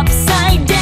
upside down.